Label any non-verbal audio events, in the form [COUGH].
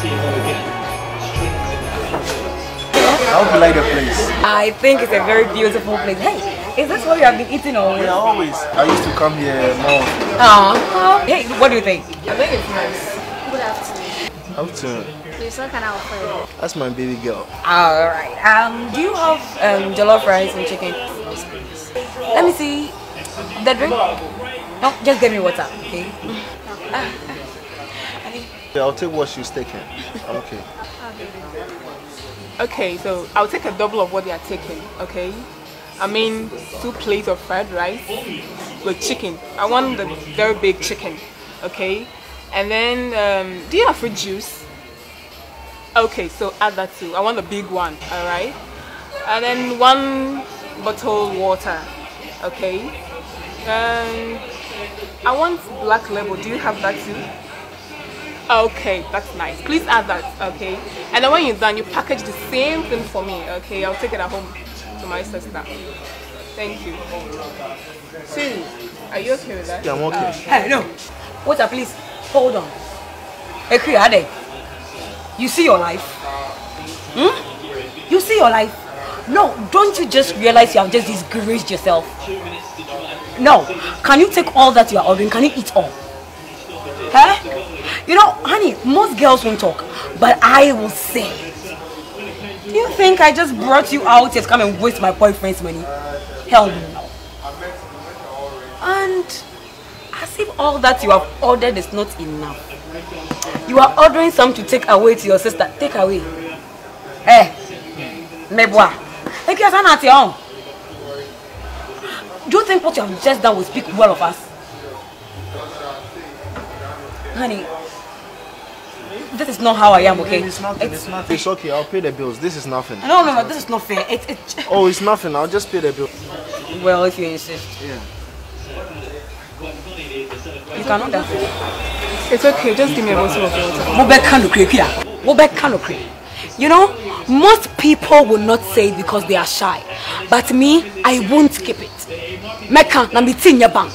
How do you like the place? I think it's a very beautiful place. Hey, is this what you have been eating always? Yeah, always. I used to come here more. Aww. Hey, what do you think? I think it's nice. Good afternoon. Afternoon. You're so kind of afraid. That's my baby girl. Alright. Um, do you have um, jollof rice and chicken? Let me see. The drink? No, just give me water, okay? [LAUGHS] Yeah, I'll take what she's taking. Okay. Okay, so I'll take a double of what they are taking, okay? I mean, two plates of fried rice with chicken. I want the very big chicken, okay? And then, um, do you have fruit juice? Okay, so add that too. I want the big one, alright? And then one bottle water, okay? Um, I want black label. Do you have that too? Okay, that's nice. Please add that, okay? And then when you're done, you package the same thing for me, okay? I'll take it at home to my sister. Thank you. Siri, are you okay with that? Yeah, I'm okay. Hey, no. Water, please. Hold on. Hey, Kriade. You see your life? Hmm? You see your life? No, don't you just realize you have just disgraced yourself? No. Can you take all that you are ordering? Can you eat all? Huh? You know, honey, most girls won't talk, but I will say. Do you think I just brought you out here to come and waste my boyfriend's money? Hell no. And as if all that you have ordered is not enough. You are ordering some to take away to your sister. Take away. Hey, Meboa. Take your son at your own. Do you think what you have just done will speak well of us? Honey, this is not how I am, okay? It's nothing. It's nothing. It's okay. I'll pay the bills. This is nothing. No, no, no, this is not fair. It, it, Oh, it's nothing. I'll just pay the bill. well, if you insist. Yeah. You cannot dance. It's okay, just give me a bottle of water. Wobɛka nokorɛ kua wobɛka nokorɛ you know most people will not say it because they are shy but me i won't keep it mɛka na meti nyɛ bank